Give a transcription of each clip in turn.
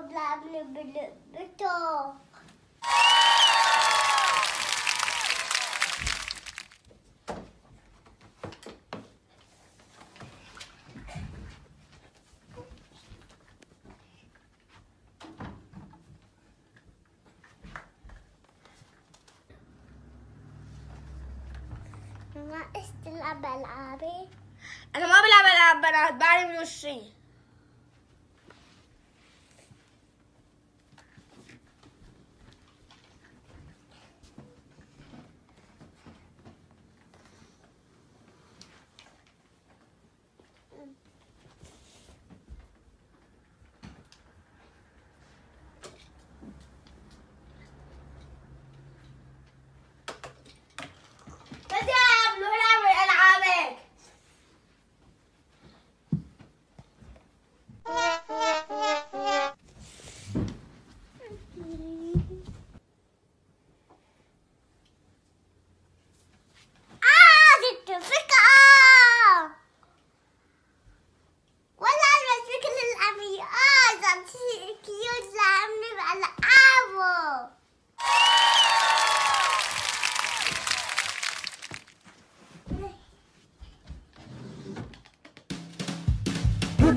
بلعبته ما استلعب ألعابي أنا ما بلعب العاب بنات بعرف من وشي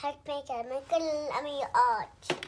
Tag make it, make a, I mean, arch.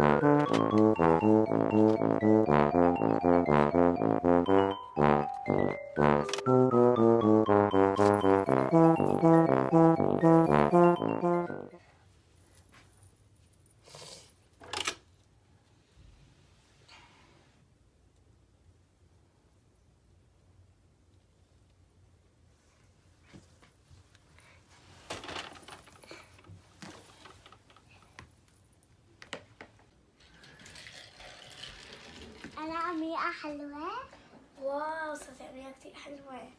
طعمي حلوة واو صدقني كثير حلوة.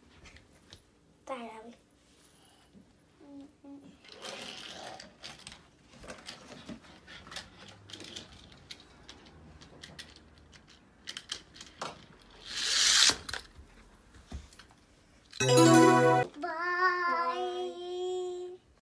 تعالي